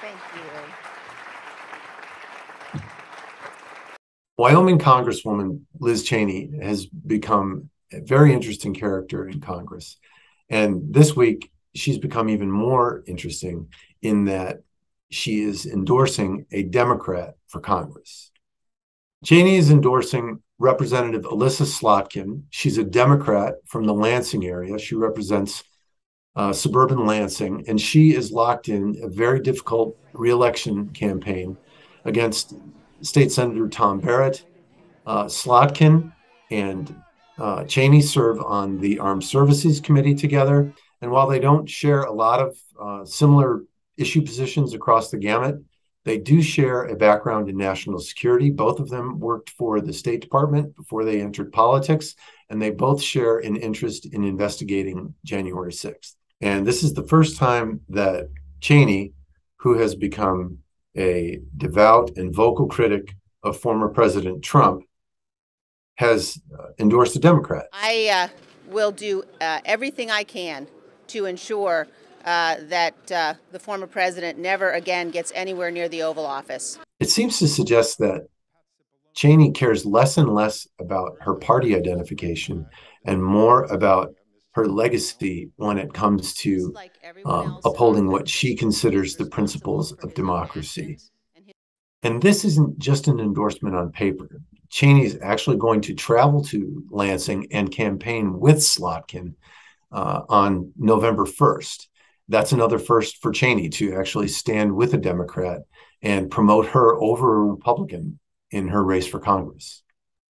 Thank you. Wyoming Congresswoman Liz Cheney has become a very interesting character in Congress. And this week, she's become even more interesting in that she is endorsing a Democrat for Congress. Cheney is endorsing Representative Elissa Slotkin. She's a Democrat from the Lansing area. She represents uh, suburban Lansing, and she is locked in a very difficult reelection campaign against State Senator Tom Barrett. Uh, Slotkin and uh, Cheney serve on the Armed Services Committee together. And while they don't share a lot of uh, similar issue positions across the gamut, they do share a background in national security. Both of them worked for the State Department before they entered politics, and they both share an interest in investigating January 6th. And this is the first time that Cheney, who has become a devout and vocal critic of former President Trump, has uh, endorsed a Democrat. I uh, will do uh, everything I can to ensure uh, that uh, the former president never again gets anywhere near the Oval Office. It seems to suggest that Cheney cares less and less about her party identification and more about her legacy when it comes to um, upholding what she considers the principles of democracy. And this isn't just an endorsement on paper. Cheney is actually going to travel to Lansing and campaign with Slotkin uh, on November 1st. That's another first for Cheney to actually stand with a Democrat and promote her over a Republican in her race for Congress.